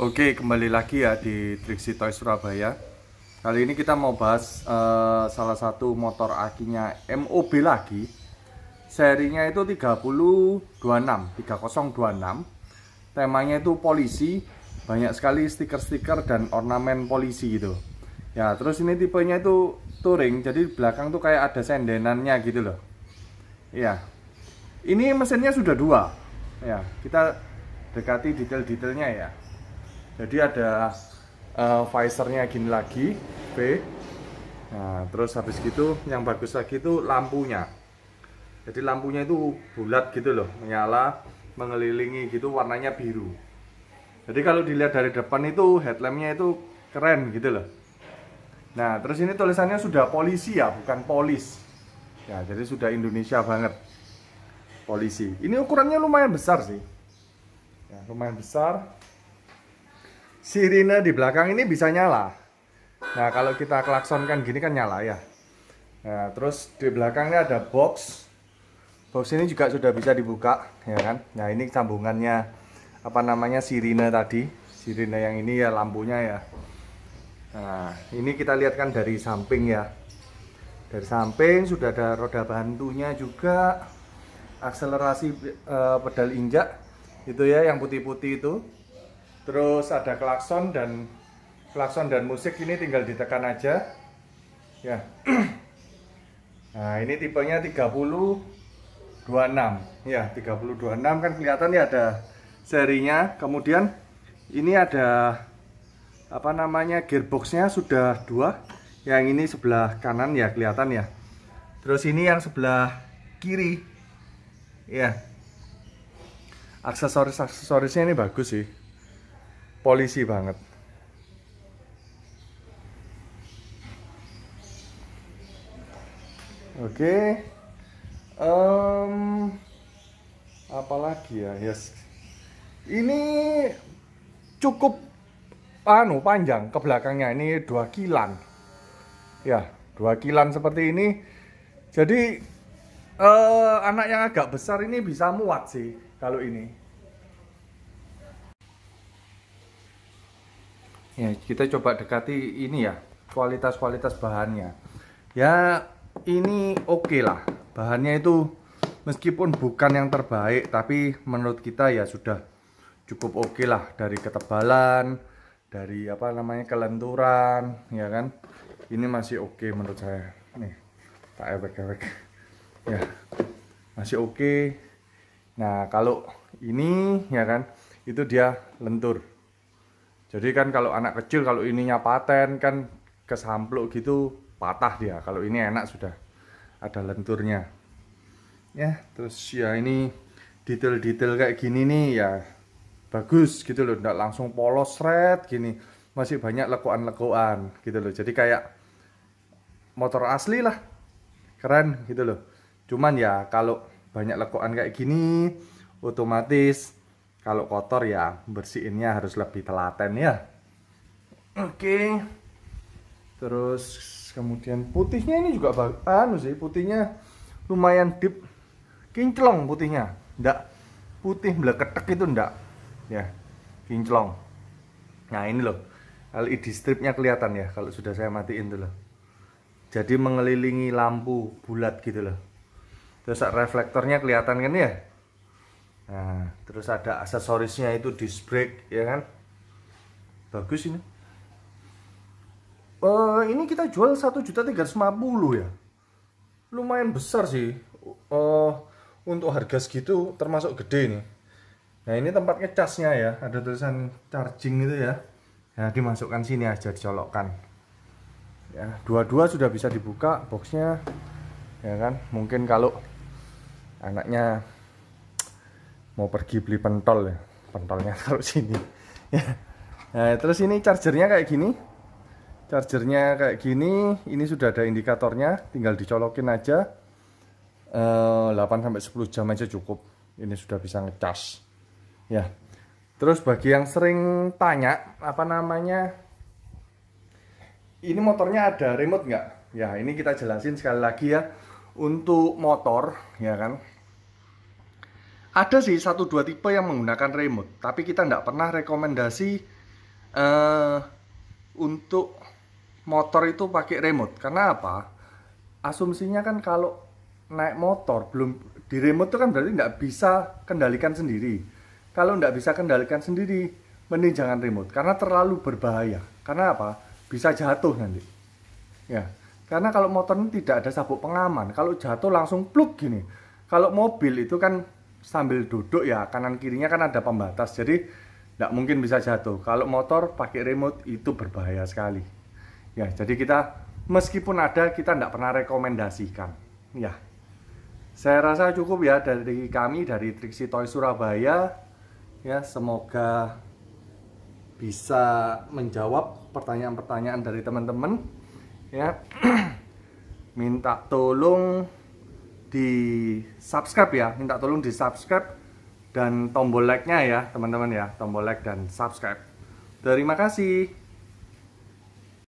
Oke, kembali lagi ya di Trixie Toy Surabaya. Kali ini kita mau bahas uh, salah satu motor akinya MOB lagi. Serinya itu 3026, 3026. Temanya itu polisi, banyak sekali stiker-stiker dan ornamen polisi gitu. Ya, terus ini tipenya itu touring, jadi belakang tuh kayak ada sendenannya gitu loh. Iya. Ini mesinnya sudah dua. Ya, kita dekati detail-detailnya ya jadi ada uh, visornya gini lagi B. Nah terus habis gitu yang bagus lagi itu lampunya. Jadi lampunya itu bulat gitu loh menyala mengelilingi gitu warnanya biru. Jadi kalau dilihat dari depan itu headlampnya itu keren gitu loh. Nah terus ini tulisannya sudah polisi ya bukan polis. Ya jadi sudah Indonesia banget polisi. Ini ukurannya lumayan besar sih. Ya, lumayan besar sirine di belakang ini bisa nyala. Nah, kalau kita klaksonkan gini kan nyala ya. Nah, terus di belakangnya ada box. Box ini juga sudah bisa dibuka, ya kan? Nah, ini sambungannya apa namanya sirine tadi. Sirine yang ini ya lampunya ya. Nah, ini kita lihat kan dari samping ya. Dari samping sudah ada roda bantunya juga. Akselerasi eh, pedal injak itu ya yang putih-putih itu terus ada klakson dan klakson dan musik ini tinggal ditekan aja. Ya. Nah ini tipenya 3026 ya 3026 kan kelihatan ya ada serinya. Kemudian ini ada apa namanya gearboxnya sudah dua. Yang ini sebelah kanan ya kelihatan ya. Terus ini yang sebelah kiri. Ya. Aksesoris aksesorisnya ini bagus sih polisi banget. Oke. Okay. um, apalagi ya? Yes. Ini cukup anu panjang. Ke belakangnya ini dua kilan. Ya dua kilan seperti ini. Jadi uh, anak yang agak besar ini bisa muat sih kalau ini ya kita coba dekati ini ya kualitas-kualitas bahannya. Ya ini oke okay lah. Bahannya itu meskipun bukan yang terbaik tapi menurut kita ya sudah cukup oke okay lah. Dari ketebalan dari apa namanya kelenturan ya kan? Ini masih oke okay menurut saya. Nih tak ewek-ewek. Ya masih oke. Okay. nah kalau ini ya kan itu dia lentur jadi kan kalau anak kecil kalau ininya paten kan kesampluk gitu patah dia. Kalau ini enak sudah ada lenturnya. Ya, terus ya ini detail-detail kayak gini nih ya bagus gitu loh, enggak langsung polos red gini. Masih banyak lekuan-lekuan gitu loh. Jadi kayak motor asli lah. Keren gitu loh. Cuman ya kalau banyak lekuan kayak gini otomatis kalau kotor ya bersihinnya harus lebih telaten ya. Oke. Terus kemudian putihnya ini juga anu sih putihnya lumayan deep. Kinclong putihnya ndak. Putih meleketek itu ndak. Ya kinclong. Nah ini loh. LED stripnya kelihatan ya kalau sudah saya matiin tuh loh. Jadi mengelilingi lampu bulat gitu loh. Terus reflektornya kelihatan kan ya Nah, terus ada aksesorisnya itu disc brake ya kan. Bagus ini. Uh, ini kita jual satu juta tiga ya. Lumayan besar sih. Uh, untuk harga segitu termasuk gede nih. Nah, ini tempat ngecasnya ya. Ada tulisan charging itu ya. Nah, dimasukkan sini aja dicolokkan. Ya, dua-dua sudah bisa dibuka boxnya. Ya kan? Mungkin kalau anaknya mau pergi beli pentol ya. Pentolnya taruh sini. Ya. Nah, terus ini chargernya kayak gini. Chargernya kayak gini. Ini sudah ada indikatornya. Tinggal dicolokin aja. Uh, 8 sampai 10 jam aja cukup. Ini sudah bisa ngecas. Ya. Terus bagi yang sering tanya apa namanya ini motornya ada remote nggak? Ya ini kita jelasin sekali lagi ya. Untuk motor ya kan ada sih satu dua tipe yang menggunakan remote, tapi kita tidak pernah rekomendasi uh, untuk motor itu pakai remote. Karena apa? Asumsinya kan kalau naik motor belum di remote itu kan berarti nggak bisa kendalikan sendiri. Kalau nggak bisa kendalikan sendiri mending jangan remote karena terlalu berbahaya. Karena apa? Bisa jatuh nanti. Ya. Karena kalau motor ini tidak ada sabuk pengaman. Kalau jatuh langsung pluk gini. Kalau mobil itu kan sambil duduk ya kanan kirinya kan ada pembatas jadi tidak mungkin bisa jatuh. Kalau motor pakai remote itu berbahaya sekali. Ya jadi kita meskipun ada kita tidak pernah rekomendasikan. Ya saya rasa cukup ya dari kami dari Trixie Toy Surabaya. Ya semoga bisa menjawab pertanyaan-pertanyaan dari teman-teman. Ya minta tolong di subscribe ya. Minta tolong di subscribe dan tombol like nya ya teman-teman ya. Tombol like dan subscribe. Terima kasih